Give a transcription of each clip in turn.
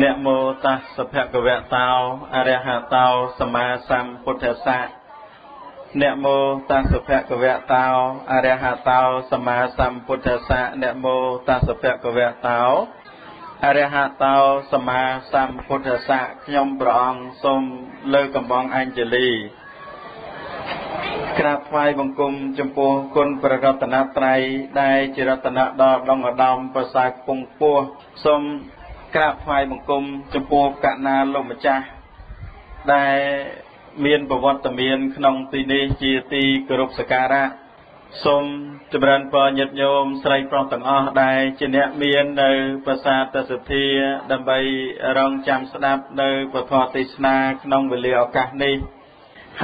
នមោតស្សភគវតោអរហតោសម្មាសម្ពុទ្ធស្សៈនមោតស្សភគវតោអរហតោសម្មាសម្ពុទ្ធស្សៈនមោតស្សភគវតោអរហតោសម្មាសម្ពុទ្ធស្សៈខ្ញុំព្រះអង្គសូមលើកកំបងអញ្ជលីក្រាបថ្វាយបង្គំចំពោះគុណព្រះរតនត្រ័យដែលជារតនៈដ៏ដងឧត្តមប្រសើរគង់ពោះសូម ក្រាបថ្វាយបង្គំចំពោះកណាលោកម្ចាស់ដែលមានប្រវត្តិមាន ក្នុងទីនេះជាទីគោរពសក្ការៈសូមចម្រើនពរញាតិញោមស្រីប្រុសទាំងអស់ដែលជាអ្នកមាននៅប្រាសាទសទ្ធា ដើម្បីរងចាំស្ដាប់នៅពធទេសនាក្នុងវេលាឱកាសនេះ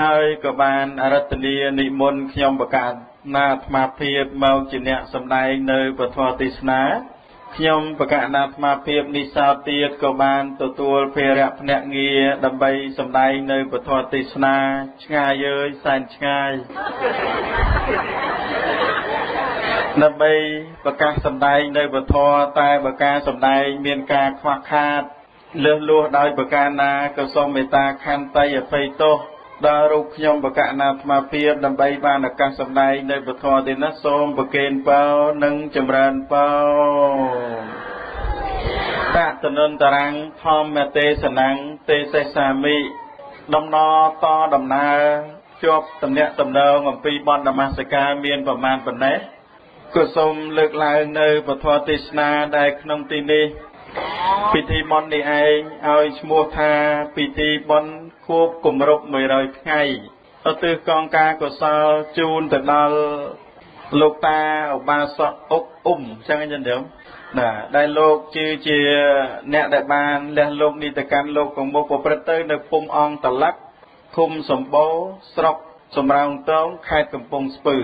ហើយក៏បានអរតនីនិមន្តខ្ញុំប្រកាសណាអាត្មាភាពមកជាអ្នកសម្ដែងនៅពធទេសនា ខ្ញុំបកណាអាត្មាភាពនិសោទៀតក៏បានទទួលភារៈភ្នាក់ងារដើម្បីសម្ដែងនៅពធទេសនាឆ្ងាយអើយសែនឆ្ងាយដើម្បីប្រកាសសម្ដែងនៅពធតែបើការសម្ដែងមានការខ្វះខាតលើសលួសដោយប្រការណាក៏សូមមេត្តាខន្តីអភ័យទោស ដល់រូបខ្ញុំបកណាអាត្មាភាពដើម្បីបានឱកាសសម្ដែងនៅពធទេណាសូមប្រគេនបោនិងចម្រើនបោតតនន្តរាំងធម្មទេសនាំងទេសសាមិដំណតដំណើរជាប់តំណាក់តំណងអំពីបននមស្ការមានប្រមាណប៉ុណ្ណេះក៏សូមលើកឡើងនៅពធទេសនាដែលក្នុងទីនេះពិធីបុណ្យនេះឯងឲ្យឈ្មោះថាពិធីបុណ្យ ខួបគម្រប់100ថ្ងៃឧទ្ទិសកងការកុសលជូនទៅដល់លោកតាឧបាសកអុកអ៊ុំចឹងចឹងទេណាដែលលោកជឿជាអ្នកដែលបានលះលោកនីតកម្មលោកកមុខប្រព្រឹត្តទៅនៅភូមិអង្គតលឹកឃុំសម្បូរស្រុកសំរោងតងខេត្តកំពង់ស្ពឺ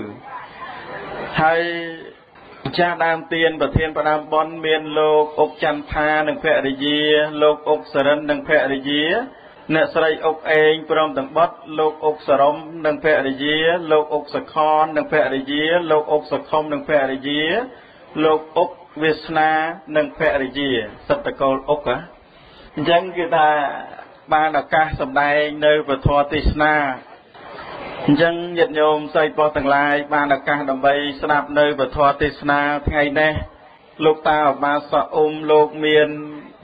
ហើយម្ចាស់ដើមទៀនប្រធានផ្ដើមបនមានលោកអុកចន្ទថានិងភរិយាលោកអុកសរិននិងភរិយា អ្នកស្រីអុកអេងព្រមទាំងបុត្រលោកអុកសរមនិងភរិយា លោកអុកសខននិងភរិយា លោកអុកសខុមនិងភរិយា លោកអុកវាសនានិងភរិយាសត្តកុលអុកអញ្ចឹងគឺថាបានឱកាសសម្ដែងនៅពធទេសនាអញ្ចឹងញាតិញោមស្រីប្រុសទាំងឡាយបានឱកាសដើម្បីស្ដាប់នៅពធទេសនាថ្ងៃនេះលោកតាអបាសកអ៊ុំលោកមាន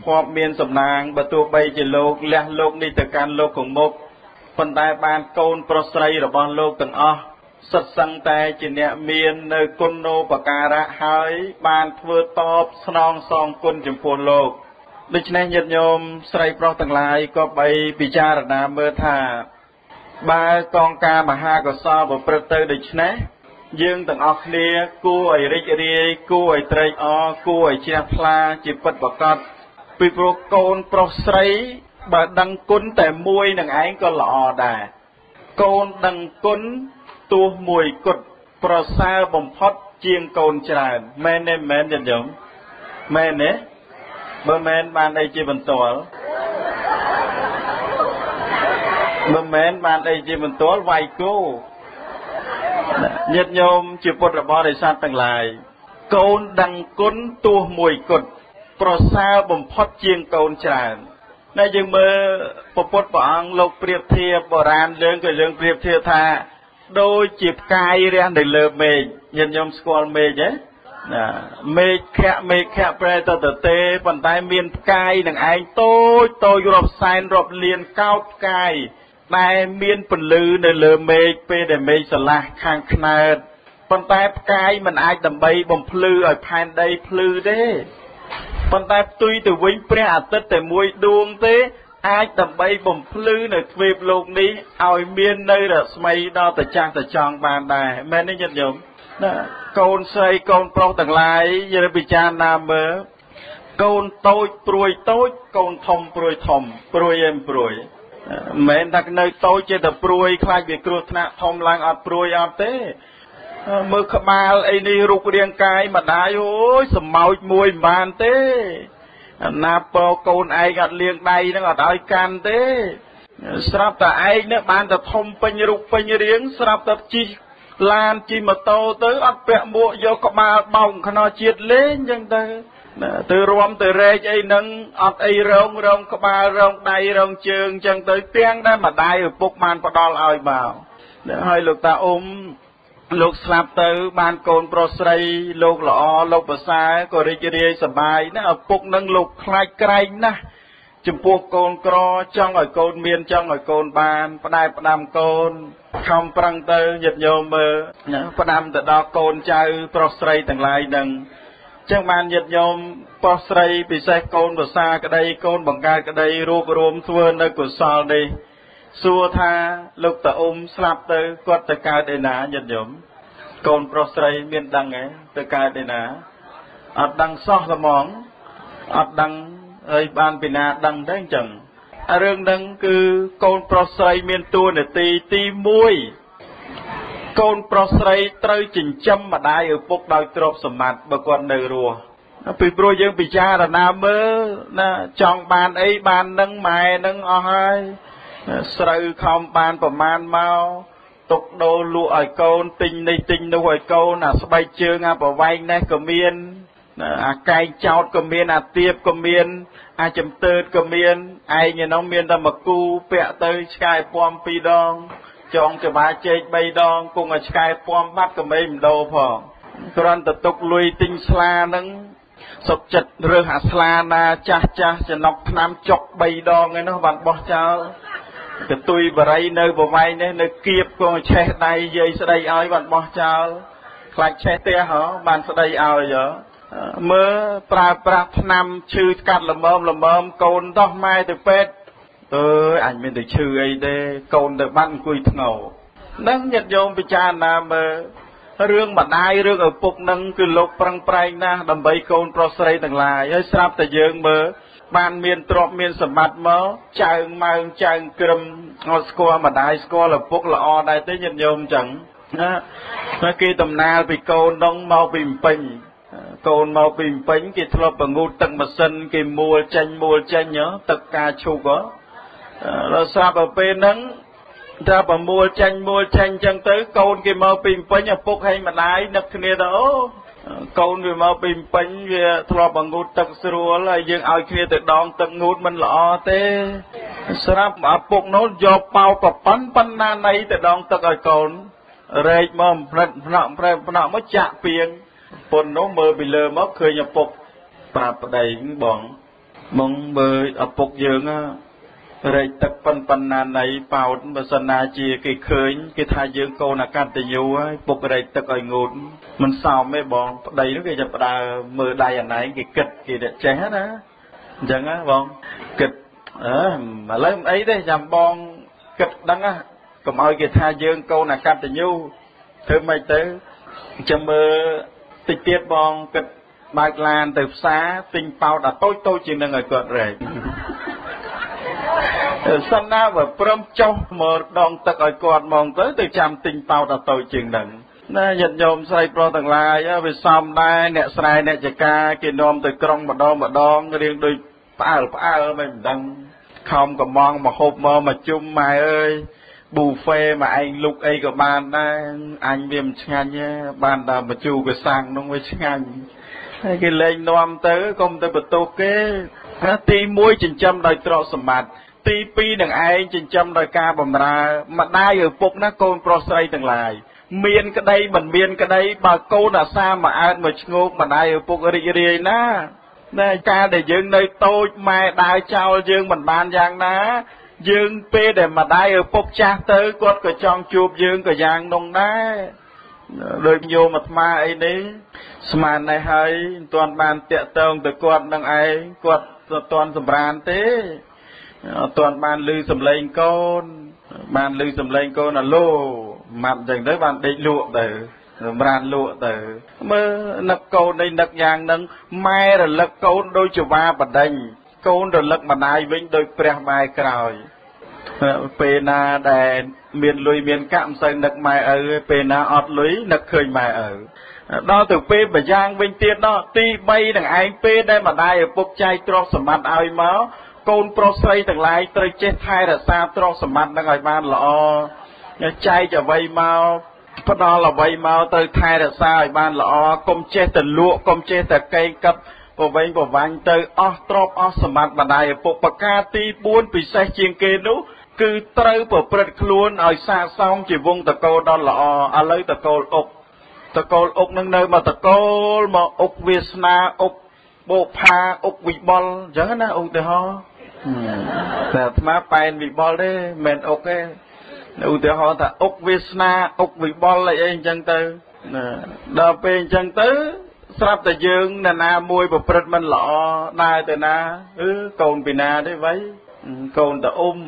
ភ័ព្វមានសំណាងបើទោះបីជាលោកលះលោកនេះទៅកាន់លោកកមុខប៉ុន្តែបានកូនប្រុសស្រីរបស់លោកទាំងអស់សិតសឹងតែជាអ្នកមាននៅគុណោបការៈហើយបានធ្វើតបស្នងសងគុណចំពោះលោកដូច្នេះញាតិញោមស្រីប្រុសទាំងឡាយក៏បីពិចារណាមើលថាបើកងការមហាកុសលប្រព្រឹត្តទៅដូច្នេះយើងទាំងអស់គ្នាគួរឲ្យរីករាយគួរឲ្យត្រេកអរគួរឲ្យជ្រះថ្លាជាពិតប្រាកដ ពីព្រោះកូនប្រុសស្រី បើដឹងគុណតែមួយនឹងឯងក៏ល្អដែរកូនដឹងគុណទោះមួយគត់ប្រសើរបំផុតជាងកូនច្រើនមែនទេមែនទេញោមមែនទេបើមែនបានអីជាបន្ទាល់មិនមែនបានអីជាបន្ទាល់វាយគោញាតិញោមជាពុទ្ធបរិស័ទទាំងឡាយកូនដឹងគុណទោះមួយគត់ ប្រសើរបំផុតជាងកូនច្រើនតែយើងមើលពពុទ្ធព្រះអង្គលោកប្រៀបធៀបបុរាណយើងក៏យើងប្រៀបធៀបថាដូចជាផ្កាយរះនៅលើមេឃញាតិញោមស្គាល់មេឃទេណាមេឃខៈមេឃៈប្រែទៅទៅទេប៉ុន្តែមានផ្កាយនឹងឯងតូចតូចរាប់សែនរាប់លានកោតផ្កាយដែលមានពន្លឺនៅលើមេឃពេលដែលមេឃស្រឡះខាងខ្នើតប៉ុន្តែផ្កាយមិនអាចដើម្បីបំភ្លឺឲ្យផែនដីភ្លឺទេ ប៉ុន្តែផ្ទុយទៅវិញព្រះអាទិត្យតែមួយដួងទេអាចដើម្បីបំភ្លឺនៅទ្វេបលោកនេះឲ្យមាននៅរស្មីដល់ទៅចាស់ទៅចង់បានដែរមែនទេញាតិញោមណាកូនស្រីកូនប្រុសទាំងឡាយយើងពិចារណាមើលកូនតូចព្រួយតូចកូនធំព្រួយធំព្រួយអេមព្រួយមិនមែនថានៅតូចចេះតែព្រួយខ្លាចវាគ្រោះថ្នាក់ធំឡើងអត់ព្រួយអត់ទេ មើលក្បាលអីនេះរូបរាងកាយម្ដាយអូយសម្ោចមួយមិនបានទេណាពកូនឯងអត់លៀងដៃហ្នឹងអត់ឲ្យកាន់ទេស្រាប់តែឯងនេះបានតែធំពេញរូបពេញរាងស្រាប់តែជិះឡានជិះម៉ូតូទៅអត់ពាក់មួកយកក្បាលបោកខ្នោជាតិលេងអញ្ចឹងទៅណាទៅរំទៅរែកអីហ្នឹងអត់អីរងរងក្បាលរងដៃរងជើងអញ្ចឹងទៅទាំងដែលម្ដាយឪពុកបានផ្ដល់ឲ្យមកហើយលោកតាអ៊ុំ លោកស្លាប់ទៅ បានកូនប្រុសស្រី លោកល្អលោកប្រសើរក៏រីករាយសប្បាយណាឪពុកនឹងលោកខ្លាចក្រែងណាស់ចំពោះកូនក្រចង់ឲ្យកូនមានចង់ឲ្យកូនបានផ្ដែផ្ដាំកូនខំប្រឹងទៅញាតិញោមមើលផ្ដាំទៅដល់កូនចៅប្រុសស្រីទាំងឡាយនឹងចឹងបានញាតិញោមប្រុសស្រីពិសេសកូនប្រសាក្តីកូនបង្កើតក្តីរួបរวมធ្វើនៅកុសលនេះ សួរថាលោកតាអ៊ុំស្លាប់ទៅគាត់ទៅកើតឯណាញាតិញោមកូនប្រុសស្រីមានដឹងទេទៅកើតឯណាអត់ដឹងសោះល្មងអត់ដឹងហើយបានពីណាដឹងទេអញ្ចឹងរឿងហ្នឹងគឺកូនប្រុសស្រីមានតួនាទីទី1កូនប្រុសស្រីត្រូវចិញ្ចឹមម្ដាយឪពុកដោយទ្រព្យសម្បត្តិបើគាត់នៅរស់ពីព្រោះយើងពិចារណាមើលណាចង់បានអីបាននឹងម៉ែនឹងអស់ហើយ ស្រូវខំបានប្រមាណមកទុកដូរលក់ឲ្យកូនទិញនេះទិញនោះឲ្យកូនអាស្បែកជើងអាប្រវែងនេះក៏មានអាកែងចោតក៏មានអាទៀបក៏មានអាចំទើតក៏មានឯងឯនោះមានតែមកគូពាក់ទៅឆ្កែពំ2ដងចងច្បាជែក3ដងគង់ឲ្យឆ្កែពំបាត់ក៏មិនម្ដោផងគ្រាន់តែទុកលុយទិញស្លាហ្នឹងសុកចិត្តរើសអាស្លាណាចាស់ចាស់ចំណុកឆ្នាំចុក3ដងឯនោះបានបោះចោល កតុយបរិយនៅប្រវែងនេះនៅគៀបគង់ឆេះដៃយាយស្ដីឲ្យបានបោះចោលខ្លាចឆេះផ្ទះហ៎បានស្ដីឲ្យហ៎មើលប្រើប្រាស់ថ្នាំឈឺកាត់ល្មមល្មមកូនដោះម៉ែទៅពេទ្យអើយអញមានតែឈឺអីទេកូនទៅបាត់អង្គុយធ្ងោនឹងញាតិញោមពិចារណាមើលរឿងម្ដាយរឿងឪពុកនឹងគឺលោកប្រឹងប្រែងណាស់ដើម្បីកូនប្រុសស្រីទាំងឡាយហើយស្រាប់តែយើងមើល បានមានទ្រព្យមានសម្បត្តិមកចៅម៉ើងចៅក្រឹមអត់ស្គាល់ម្ដាយស្គាល់ឪពុកល្អដែរទេញាតិញោមអញ្ចឹងណាតែគេតំណាលពីកូនដងមកពីពេញកូនមកពីពេញគេធ្លាប់បង្ងូតទឹកម៉ាស៊ីនគេមួលចេញមួលចេញទឹកការឈូកដល់ស្រាប់ទៅពេលហ្នឹងតែប្រមូលចាញ់មួលចាញ់ចឹងទៅ កូនគេមកពីពេញឪពុកហែងម្ដាយនឹកគ្នាទៅអូ កូនវាមកពីពេញវាធ្លាប់បង្ងូតទឹកស្រួលហើយយើងឲ្យគ្នាទៅដងទឹកងូតមិនល្អទេ ស្រាប់ឪពុកនោះយកប៉ោប្រប៉ាន់ប៉ុណ្ណាណៃទៅដងទឹកឲ្យកូនរែកមកផ្និតផ្នក់ប្រែផ្នក់មកចាក់ពីងពុននោះមើលពីលើមកឃើញឪពុកប្រាប់ប្តីបងមកមើលឪពុកយើង រែកទឹកប៉ុនប៉ុណ្ណាណៃប៉ោតបើសិនណាជាគេឃើញគេថាយើងកូនអកតញ្ញូហើយពុករែកទឹកឲ្យងូតមិនសោមទេបងប្តីនោះគេจะផ្ដើមើលដៃអណៃគេគិតគេចេះណាអញ្ចឹងណាបងគិតអើឥឡូវមិនអីទេចាំបងគិតដឹងណាកុំឲ្យគេថាយើងកូនអកតញ្ញូធ្វើម៉េចទៅចាំមើលតិចទៀតបងគិតបើកឡានទៅផ្សារទិញប៉ោតអាតូចតូចជាងនឹងឲ្យគាត់រែក សិនណាបើព្រមចុះមកដងទឹកឲ្យគាត់ហ្មងទៅទៅចាំទិញប៉ោតអាតូចជាងនឹងណាញាតិញោមស្រីប្រុសទាំងឡាយវាសំដែរអ្នកស្រែអ្នកចកាគេនាំទៅក្រុងម្ដងម្ដងរៀងដូចផ្អើលផ្អើលមិនដឹងខំកំងមកហូបមកមកជុំម៉ែអើយប៊ូហ្វេមកឯងលុកអីក៏បានដែរអញវាមិនឆ្ងាញ់ទេបានតែមជូរកសាំងនោះវាឆ្ងាញ់ហើយគេលេងនាំទៅកុំទៅបន្ទោសគេទី1ចិញ្ចឹមដោយទ្រព្យសម្បត្តិ ទី2នឹងឯងចិញ្ចឹមដោយការបំរើម្ដាយឪពុកណាកូនប្រុសស្រីទាំងឡាយមានក្តីមិនមានក្តីបើកូនអាសាមកអើតមកឈ្ងោកម្ដាយឪពុករីករាយណាតែការដែលយើងនៅតូចម៉ែដើរចោលយើងមិនបានយ៉ាងណា យើងពេលដែលម្ដាយឪពុកចាស់ទៅគាត់ក៏ចង់ជួបយើងក៏យ៉ាងនោះដែរដូចញោមអាត្មាអីនេះស្មាននេះហើយមិនទាន់បានតាក់ទងទៅគាត់នឹងឯងគាត់មិនទាន់សម្រានទេ អត់ទាន់បានឮសំឡេងកូន បានឮសំឡេងកូនអាឡូម៉ាត់អញ្ចឹងទៅបានដេកលក់ទៅសម្រានលក់ទៅ មើលនឹកកូននេះនឹកយ៉ាងហ្នឹងម៉ែរលឹកកូនដូចជាវាបដិញកូនរលឹកម្ដាយវិញដោយព្រះម៉ែក្រោយពេលណាដែលមានលុយមានកាក់មិនសូវនឹកម៉ែឪទេពេលណាអត់លុយនឹកឃើញម៉ែឪដល់ទៅពេលប្រយ៉ាងវិញទៀតដល់ទី3នឹងឯងពេលដែលម្ដាយឪពុកចែកទ្រព្យសម្បត្តិឲ្យមក កូនប្រុសស្រីទាំងឡាយត្រូវចេះថែរក្សាទ្រព្យសម្បត្តិនឹងឲ្យបានល្អចែកអ្វីមកផ្ដល់អ្វីមកត្រូវថែរក្សាឲ្យបានល្អកុំចេះតែលក់កុំចេះតែកេងកឹបប្រវែងប្រវាញ់ទៅអស់ទ្រព្យអស់សម្បត្តិម្ដាយឪពុកប្រការទី4ពិសេសជាងគេនោះគឺត្រូវប្រព្រឹត្តខ្លួនឲ្យស័ក្តិសមជាវងតកោដ៏ល្អឥឡូវតកោអុកតកូលអុកនឹងនៅមកតកូលមកអុកវាសនាអុកបោផាអុកវិបុលអញ្ចឹងណាឧទាហរណ៍ តែអាត្មាប៉ែនវិបុលទេមិនអុកទេឧទាហរណ៍ថាអុកវាសនាអុកវិបុលអីអញ្ចឹងទៅដល់ពេលអញ្ចឹងទៅស្រាប់តែយើងណានាមួយប្រព្រឹត្តមិនល្អដើរទៅណាអឺកូនពីណាទេវៃកូនតអ៊ុំ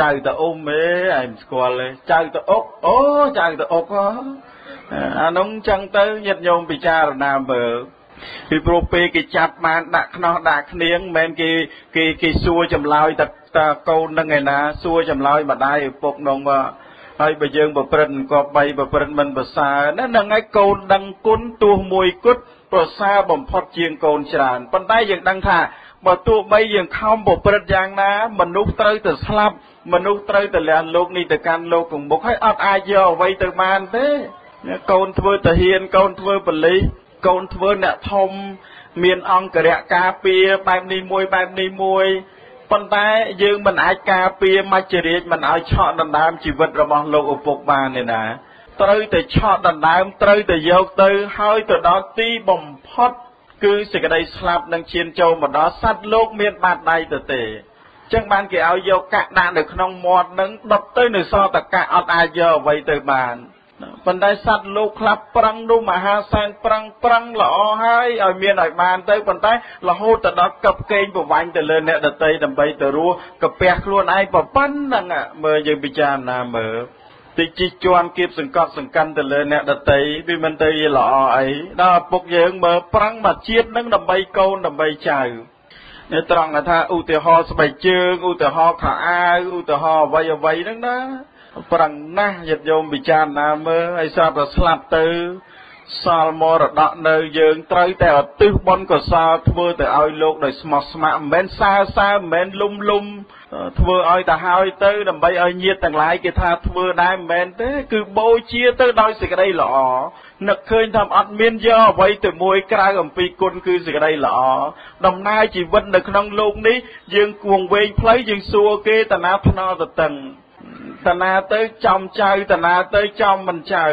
ចៅតអ៊ុំអេឯងស្គាល់ទេចៅតអុកអូចៅតអុកអានោះចឹងទៅញាតិញោមពិចារណាមើល ពីព្រោះពេលគេចាប់បានដាក់ខ្នោះដាក់គ្នាងមិនមែនគេគេគេសួរចម្លើយតែតាកូននឹងឯណាសួរចម្លើយម្ដាយឪពុកនោះហើយបើយើងប្រព្រឹត្តក៏បីប្រព្រឹត្តមិនប្រសើរណានឹងឯងកូនដឹងគុណទោះមួយគត់ប្រសើរបំផុតជាងកូនច្រើនប៉ុន្តែយើងដឹងថាបើទោះបីយើងខំប្រព្រឹត្តយ៉ាងណា មនុស្សត្រូវតែស្លាប់មនុស្សត្រូវតែលះលោកនេះទៅកាន់លោកកមុខហើយអត់អាចយកអ្វីទៅបានទេកូនធ្វើតាហ៊ានកូនធ្វើបលិស កូនធ្វើអ្នកធំ មានអង្គរៈការពារបែបនេះមួយបែបនេះមួយប៉ុន្តែយើងមិនអាចការពារមច្ចរាជមិនឲ្យឆក់ដណ្ដើមជីវិតរបស់លោកឪពុកបានទេណាត្រូវតែឆក់ដណ្ដើមត្រូវតែយកទៅហើយទៅដល់ទីបំផុត គឺសេចក្តីស្លាប់នឹងឈានចូលមកដល់សត្វលោកមានបាតដៃទៅទេចឹងបានគេឲ្យយកកាក់ដាក់នៅក្នុងមាត់នឹងដុតទៅនៅសល់តកាក់អត់អាចយកអ្វីទៅបាន ប៉ុន្តែសត្វលោកខ្លះប្រឹងនោះមហាសែនប្រឹងប្រឹងល្អហើយឲ្យមានឲ្យបានទៅប៉ុន្តែរហូតទៅដល់កឹបកេងប្រវាញ់ទៅលើអ្នកដតីដើម្បីទៅរស់កាពះខ្លួនឯងប្រប៉ុណ្ណឹងមើលយើងពិចារណាមើលតិចជិះជាន់គៀបសង្កត់សង្កាន់ទៅលើអ្នកដតីវាមិនទៅជាល្អអីដល់ឪពុកយើងមើលប្រឹងមកជាតិនឹងដើម្បីកូនដើម្បីចៅនេះត្រង់ថាឧទាហរណ៍ស្បែកជើងឧទាហរណ៍ខោអាវឧទាហរណ៍អ្វីអ្វីហ្នឹងណា ប្រឹងណាស់យត្តយោមពិចារណាមើលឲ្យស្រាប់តែស្លាប់ទៅសល់មរតកនៅយើងត្រូវតែឧទ្ទិសបុណ្យកុសលធ្វើទៅឲ្យលោកដោយស្មោះស្ម័គ្រមិនមែនសើសើមិនមែនលុំលុំធ្វើឲ្យទៅហើយទៅដើម្បីឲ្យញាតទាំងឡាយគេថាធ្វើដែរមិនមែនទេគឺបូជាទៅដោយសេចក្តីល្អនឹកឃើញថាអត់មានយកអ្វីទៅមួយក្រៅអំពីគុណគឺសេចក្តីល្អដំណើរជីវិតនៅក្នុងលោកនេះយើងគួងវែងផ្លូវយើងសួរគេតាណាភ្នល់តតឹង តាណាទៅចំចៅតាណាទៅចំមិនចៅ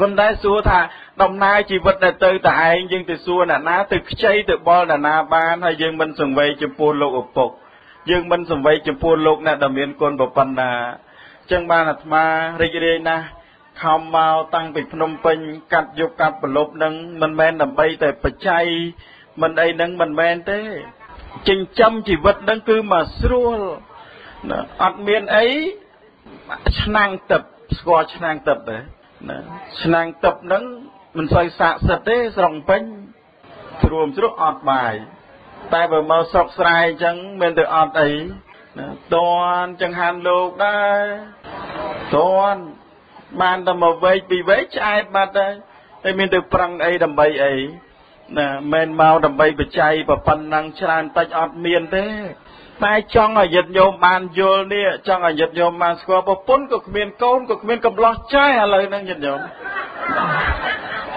ប៉ុន្តែសួរថាដំណើរជីវិតដែលទៅតែឯងយើងទៅសួរអ្នកណាទៅខ្ចីទៅបលអ្នកណាបានហើយយើងមិនសង្វេគចំពោះលោកឪពុកយើងមិនសង្វេគចំពោះលោកអ្នកដែលមានគុណប្រពន្ធណាចឹងបានអាត្មារីករាយណាស់ខំមកតាំងពីភ្នំពេញកាត់យកកាត់ប្រលប់នឹងមិនមែនដើម្បីតែបច្ច័យមិនអីនឹងមិនមែនទេចិញ្ចឹមជីវិតនឹងគឺមកស្រួលអត់មានអី ឆ្នាំងទឹកស្គាល់ឆ្នាំងទឹកទេណាឆ្នាំងទឹកហ្នឹងមិនសូវស័ក្តិសិទ្ធទេស្រុកពេញស្រួមជ្រុះអត់បាយតែបើមកស្រុកស្រែអញ្ចឹងមានទៅអត់អីណាតន់ចង្ហាន់លោកដែរតន់បានតែមកវែកពីវែកឆ្អែតបាត់ហើយតែមានទៅប្រឹងអីដើម្បីអីណាមិនមកដើម្បីបច្ច័យប្រប៉ុណ្ណឹងច្រើនតិចអត់មានទេ តែចង់ឲ្យយិត្តញោមបានយល់នេះចង់ឲ្យយិត្តញោមបានស្គាល់ប្រពន្ធក៏គ្មានកូនក៏គ្មានកំឡោះចែឥឡូវហ្នឹងយិត្តញោម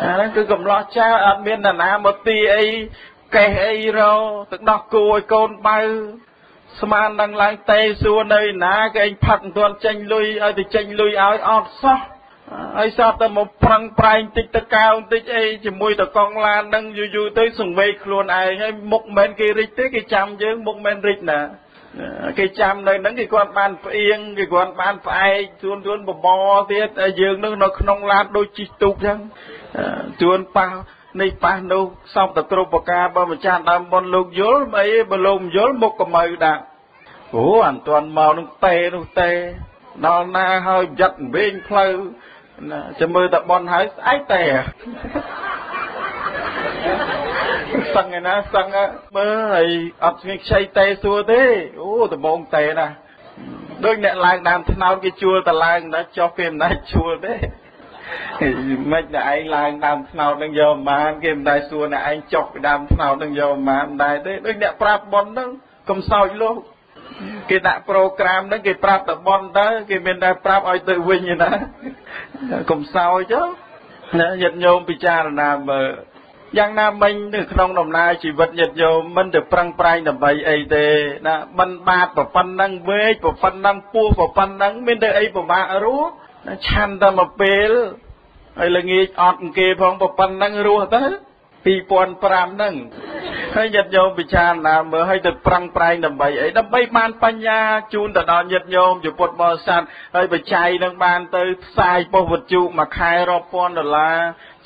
អាហ្នឹងគឺកំឡោះចែអត់មាននរណាមកទីអីកេះអីរោទឹកដោះគោឲ្យកូនបៅស្មាននឹងឡើងតេសួរនៅណាគេឯងផាត់មិនទាន់ចេញលុយឲ្យទៅចេញលុយឲ្យអត់សោះ ហើយសាប់តែមកប្រឹងប្រែងតិចតកៅតិចអីជាមួយតកង់ឡាននឹងយូរយូរទៅសង្វេកខ្លួនឯងហើយមុខមិនគេរិចទេគេចាំយើងមុខមិនរិចណាគេចាំនៅហ្នឹងគេគាត់បានផ្អៀងគេគាត់បានផ្អែកជួនជួនបបរទៀតហើយយើងនឹងនៅក្នុងឡានដូចជីទូកចឹងជួនប៉ះនេះប៉ះនោះសពតគ្រប់ប្រការបើម្ចាស់ដើមបុនលោកយល់អីបើលោកមិនយល់មុខកម្ៅដាក់អូអត់ទាន់មកនឹងតេនោះតេដល់ណាហើយយ៉ាត់វិញផ្លូវ ណាចាំមើលតែបនហើយស្អែកតែសឹងឯណាសឹងមើលហើយអត់ស្ងៀកខ្ចីតេសួរទេអូដំបងតេណាដូចអ្នកឡើងដើមថ្នោតគេជួលតឡើងណាចុះគេមិនដែរជួលទេមិនតែឯងឡើងដើមថ្នោតនឹងយកប្រមាណគេមិនដែរសួរអ្នកឯងចុះពីដើមថ្នោតនឹងយកប្រមាណមិនដែរទេដូចអ្នកប្រាប់បនហ្នឹងកុំសោចលោក គេដាក់ប្រូក្រាមហ្នឹងគេប្រាប់តបនទៅគេមានតែប្រាប់ឲ្យទៅវិញណាកុំសោចចុះណាញាតិញោមពិចារណាមើលយ៉ាងណាមិញនៅក្នុងដំណើរជីវិតញាតិញោមមិនទៅប្រឹងប្រែងដើម្បីអីទេណាបិណ្ឌបាតប្រប៉ុណ្ណឹងវេកប្រប៉ុណ្ណឹងពោះប្រប៉ុណ្ណឹងមានតែអីពិបាករស់ឆាន់តែមួយពេលហើយល្ងាចអត់គេផងប្រប៉ុណ្ណឹងរស់ទៅ2005ហ្នឹង ហើយញាតិញោមពិចារណាមើលឲ្យទៅប្រឹងប្រែងដើម្បីអីដើម្បីបានបញ្ញាជូនទៅដល់ញាតិញោមជាពុទ្ធបរិស័ទហើយបច្ច័យនឹងបានទៅផ្សាយប៉ុស្តិ៍វិទ្យុមួយខែរាប់ពាន់ដុល្លារ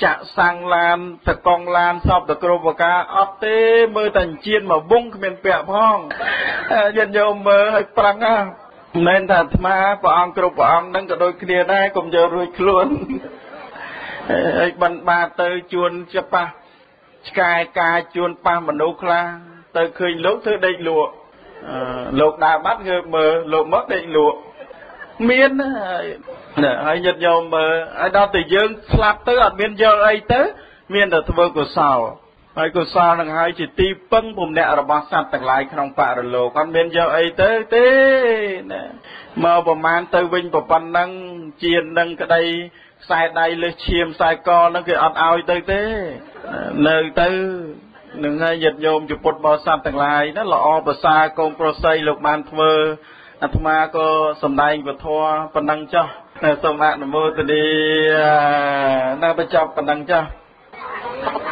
ចាក់សាំងឡានតកង់ឡានសពទៅគ្រប់ប្រការអត់ទេមើលតែអញ្ជៀនមកវងគ្មានពាក់ផងញាតិញោមមើលឲ្យប្រឹងណាមិនថាអាត្មាព្រះអង្គគ្រប់ព្រះអង្គនឹងក៏ដូចគ្នាដែរកុំយករួចខ្លួនហើយបិណ្ឌបាតទៅជួនច្បាស់ ឆ្កែការជួនប៉ះមនុស្សខ្លះទៅឃើញលោកធ្វើដេកលក់លោកដើរបាត់គឺមើលលោកមកដេកលក់មានហើយញាតិញោមមើលហើយដល់តែយើងស្លាប់ទៅអត់មានយកអីទៅ មានតែធ្វើកុសលហើយកុសលនឹងហើយជាទីពឹងពំនាក់របស់សត្វទាំងឡាយក្នុងបរិលោកអត់មានយកអីទៅទេណាមកប្រមាណទៅវិញប៉ុណ្ណឹងជានឹងក្តី ខ្សែដៃលើសឈាមខ្សែកហ្នឹងគេអត់ឲ្យទៅទេនៅទៅនឹងហើយយត្តញោមជពុតបរិស័ទទាំងឡាយណាល្អប្រសើរកូនប្រុសស្រីលោកបានធ្វើអាត្មាក៏សំដែងពធប៉ុណ្ណឹងចុះសូមអនុមោទនីនៅបញ្ចប់ប៉ុណ្ណឹងចុះ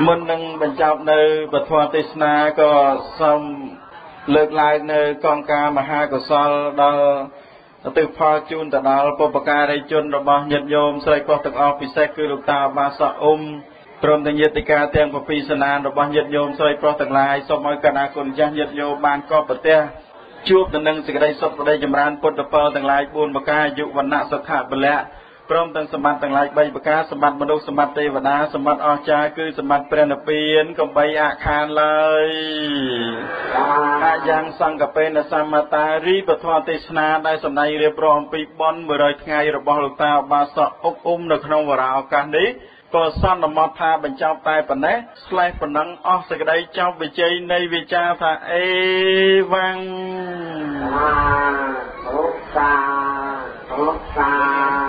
មុននឹងបញ្ចប់នៅពធទេសនាក៏សូមលើកឡើងនៅកងការមហាកុសលដល់ ទិផលជូនទៅដល់ពុព្វការីជនរបស់ញាតិញោមស្រីប្រុសទាំងអស់ពិសេសគឺលោកតាបាសអ៊ុំព្រមទាំងញាតិកាទាំងពិពីសនានរបស់ញាតិញោមស្រីប្រុសទាំងឡាយសូមឲ្យកណ្ដាគុណចាស់ញាតិញោមបានកប់ប្រទះជួបទៅនឹងសេចក្តីសុខសេចក្តីចម្រើនពុទ្ធពរទាំងឡាយ4ប្រការអាយុវណ្ណៈសុខៈពលៈ ព្រមទាំងសម្បត្តិទាំងឡាយ3ប្រការសម្បត្តិមនុស្សសម្បត្តិទេវតាសម្បត្តិអស្ចារ្យគឺសម្បត្តិព្រះនិព្វានកំបីអខានឡើយអាយ៉ាងសង្កពេនសមតារីពធទេសនាដែលសម្ដែងរៀបរាប់អំពីបុណ្យ100ថ្ងៃរបស់លោកតាអបាសកអុកអ៊ុំនៅក្នុងវរាឱកាសនេះក៏សន្មតថាបញ្ចប់តែប៉ុណ្ណេះស្លេះប៉ុណ្ណឹងអស់សក្តីចប់វិជ័យនៃវិចាថាអេវ៉ាំងសាសា